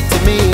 to me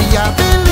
happy, I believe.